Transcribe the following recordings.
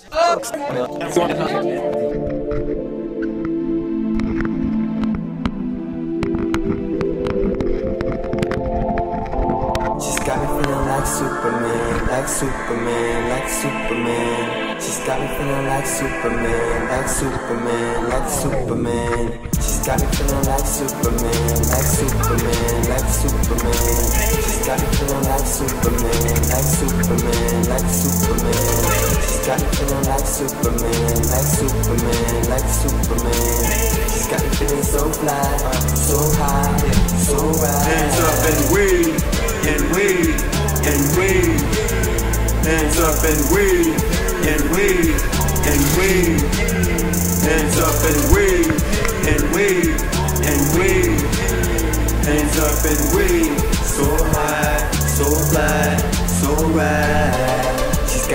She's got me feeling like Superman, like Superman, like Superman. She's got me feeling like Superman, like Superman, like Superman. She's got me feeling like Superman, like Superman, like Superman. She's got me feeling like Superman, like Superman, like Superman. She's got me feeling like Superman, like Superman, like Superman. She's got me feeling so fly, uh, so high, so right. Hands up and wave, and wave. Up and wave, and wave, and wave. Hands up and wave, and wave, and wave. Hands up and wave,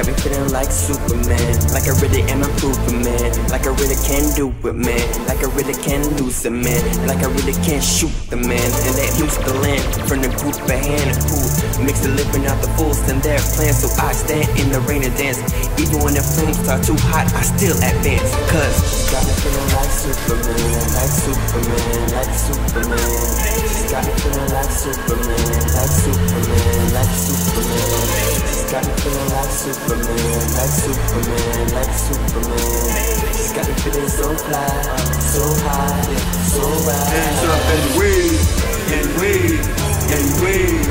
Feeling like Superman, like I really am a man, like I really can do it, man, like I really can lose a man, like I really can shoot the man, and let loose the land from the group of hand who mix the living out the fools and their plans. So I stand in the rain and dance, even when the flames are too hot, I still advance. Cause got feeling like Superman, like Superman, like Superman. She's got me feeling like Superman, like Superman, like Superman. She's got me feeling like Superman, like Superman, like Superman. She's got me feeling so fly, so high, so Hands up and wave, and wave, and wave.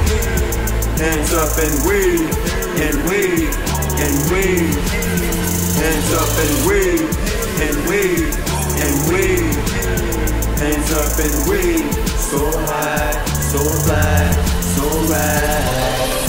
Hands up and wave, and wave, and wave. Hands up and wave, and wave, and wave. Hands up and wave, so high, so fly, so right.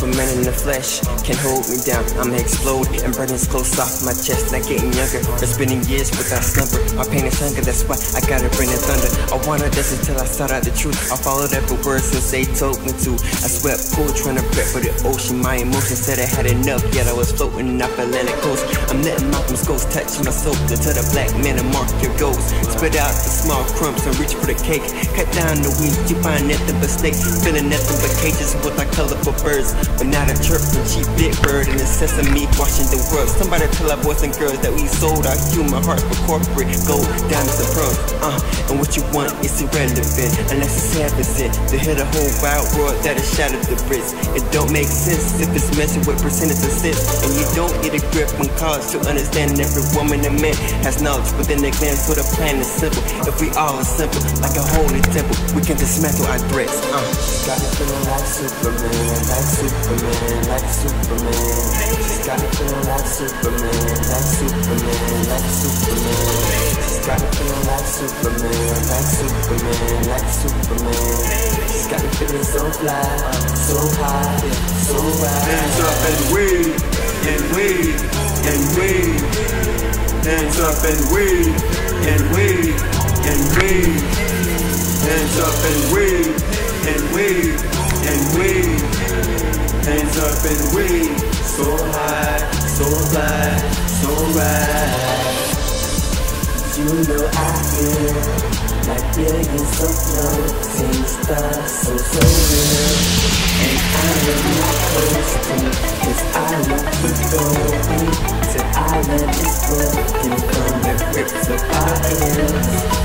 The Superman in the flesh can hold me down. I'ma explode and burn his clothes off my chest. Not getting younger, but spending years without slumber. My pain is hunger, that's why I gotta bring the thunder. I wanna dance until I start out the truth. I followed every word since they told me to. I swept cool trying to prep for the ocean. My emotions said I had enough, yet I was floating off Atlantic coast. I'm letting Malcolm's ghost touch my soul tell the black man to mark your goals. Spit out the small crumbs and reach for the cake. Cut down the weeds, you find nothing but snakes. Feeling nothing but cages with our colorful birds. But not a chirp from cheap big bird and the sesame washing the world. Somebody tell our boys and girls that we sold our human hearts for corporate gold, diamonds and pearls. Uh, and what you want is irrelevant unless it's heaven to hit a whole wild world that is shattered the bricks. It don't make sense if it's messing with percentage of sense. And you don't get a grip on college to understand every woman and man has knowledge within their glance. So the plan is simple. If we all are simple, like a holy temple, we can dismantle our threats. Uh. Got me feeling like Superman, like Superman, like Superman. She's got me feeling like Superman, like Superman, like Superman. She's got me feeling like Superman, like Superman, like Superman. She's got me feeling so fly, so high, so Hands up and wave, and wave, and wave. Hands up and wave, and wave, and wave. Hands up and wave, and wave, and wave. Hands up and wave, so high, so fly, so right. You know I feel like billions close, floating stars so so real. And I am not close to Cause I will keep going Till I let this broken from the grips of our ill